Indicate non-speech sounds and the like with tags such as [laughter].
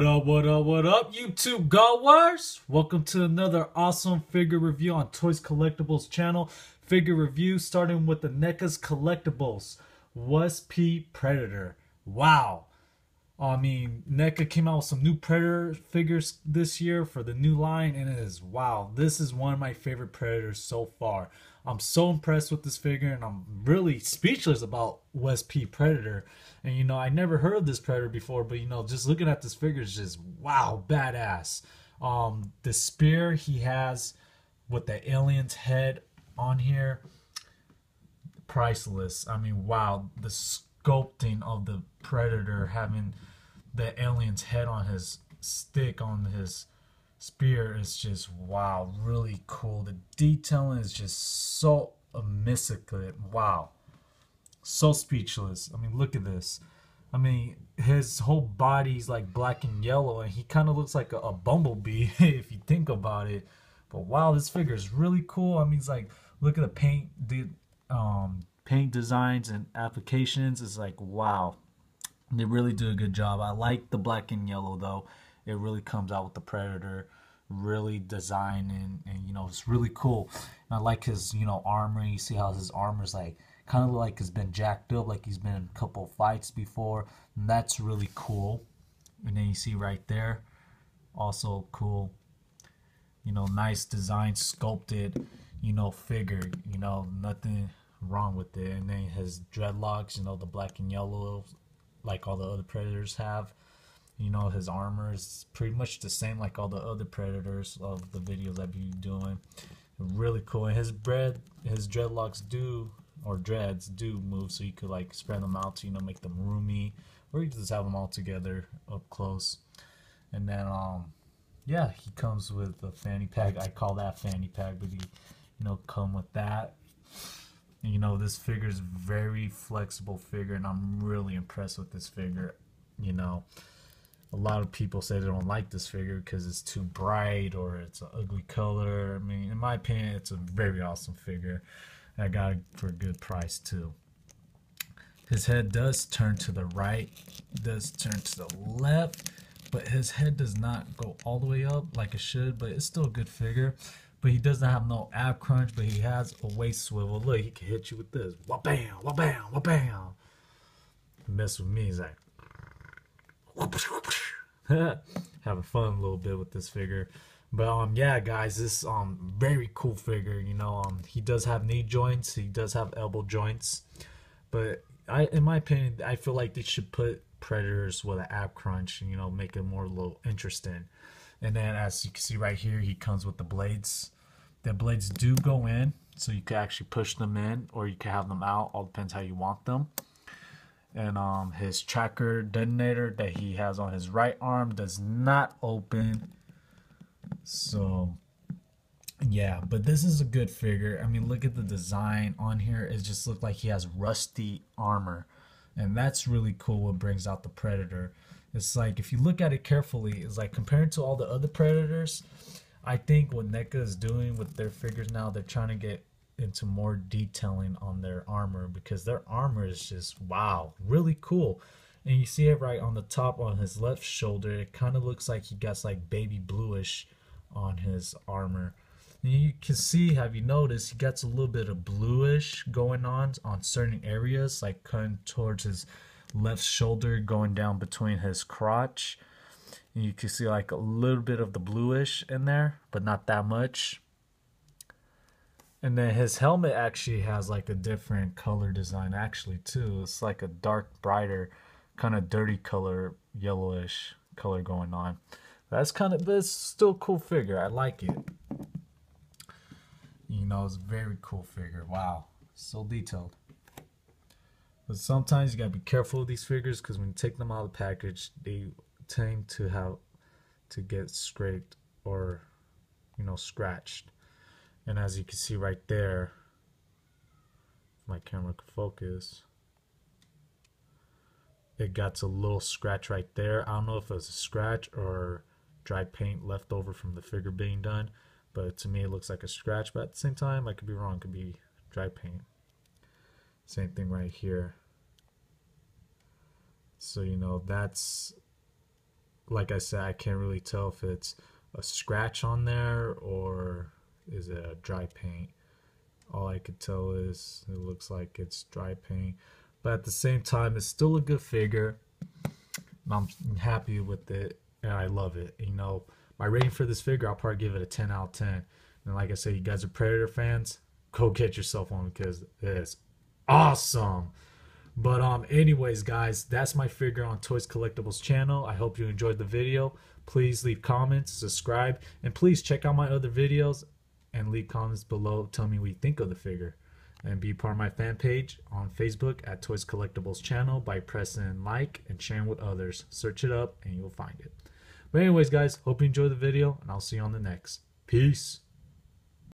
What up, what up, what up, YouTube goers? Welcome to another awesome figure review on Toys Collectibles channel. Figure review starting with the NECA's Collectibles. Wasp Predator. Wow. I mean, NECA came out with some new Predator figures this year for the new line, and it is wow. This is one of my favorite Predators so far. I'm so impressed with this figure, and I'm really speechless about Wasp Predator. And you know, I never heard of this Predator before, but you know, just looking at this figure is just wow, badass. Um, the spear he has with the alien's head on here, priceless. I mean, wow, the sculpting of the Predator having the alien's head on his stick on his spear is just wow, really cool. The detailing is just so immaculate. Wow. So speechless. I mean, look at this. I mean, his whole body's like black and yellow, and he kind of looks like a, a bumblebee [laughs] if you think about it. But wow, this figure is really cool. I mean, it's like look at the paint, the um, paint designs and applications. It's like wow, they really do a good job. I like the black and yellow though. It really comes out with the Predator. Really design and, and you know it's really cool. And I like his you know armor. You see how his armor's like kind of like has been jacked up, like he's been in a couple fights before. And that's really cool. And then you see right there, also cool. You know, nice design, sculpted. You know, figure. You know, nothing wrong with it. And then his dreadlocks. You know, the black and yellow like all the other predators have. You know, his armor is pretty much the same like all the other predators of the videos I've been doing. Really cool. And his bread, his dreadlocks do, or dreads do move, so you could like spread them out to, you know, make them roomy, or you just have them all together up close. And then, um, yeah, he comes with a fanny pack. I call that fanny pack, but he, you know, come with that you know this figure is very flexible figure and i'm really impressed with this figure you know a lot of people say they don't like this figure because it's too bright or it's an ugly color i mean in my opinion it's a very awesome figure i got it for a good price too his head does turn to the right does turn to the left but his head does not go all the way up like it should but it's still a good figure but he doesn't have no ab crunch, but he has a waist swivel. Look, he can hit you with this. Wah bam, wah bam, wah bam. Mess with me, he's like [laughs] fun a little bit with this figure. But um yeah guys, this um very cool figure, you know, um he does have knee joints, he does have elbow joints. But I in my opinion, I feel like they should put predators with an ab crunch and you know make it more a little interesting. And then as you can see right here, he comes with the blades. The blades do go in, so you can actually push them in or you can have them out. All depends how you want them. And um, his tracker detonator that he has on his right arm does not open. So yeah, but this is a good figure. I mean, look at the design on here. It just looks like he has rusty armor. And that's really cool what brings out the Predator. It's like if you look at it carefully, it's like compared to all the other predators, I think what NECA is doing with their figures now, they're trying to get into more detailing on their armor because their armor is just wow, really cool. And you see it right on the top on his left shoulder. It kind of looks like he got like baby bluish on his armor. And you can see, have you noticed, he gets a little bit of bluish going on on certain areas, like coming towards his left shoulder going down between his crotch. And you can see like a little bit of the bluish in there, but not that much. And then his helmet actually has like a different color design actually too. It's like a dark, brighter, kind of dirty color, yellowish color going on. That's kind of, but it's still cool figure. I like it. You know, it's very cool figure. Wow, so detailed. But sometimes you gotta be careful with these figures because when you take them out of the package, they tend to have to get scraped or you know scratched. And as you can see right there, my camera could focus. It got a little scratch right there. I don't know if it was a scratch or dry paint left over from the figure being done, but to me it looks like a scratch. But at the same time, I could be wrong. It could be dry paint. Same thing right here. So, you know, that's like I said, I can't really tell if it's a scratch on there or is it a dry paint. All I could tell is it looks like it's dry paint. But at the same time, it's still a good figure. I'm happy with it and I love it. You know, my rating for this figure, I'll probably give it a 10 out of 10. And like I said, you guys are Predator fans, go get yourself one because it's awesome. But um, anyways, guys, that's my figure on Toys Collectibles channel. I hope you enjoyed the video. Please leave comments, subscribe, and please check out my other videos and leave comments below. Tell me what you think of the figure. And be part of my fan page on Facebook at Toys Collectibles channel by pressing like and sharing with others. Search it up and you'll find it. But anyways, guys, hope you enjoyed the video, and I'll see you on the next. Peace.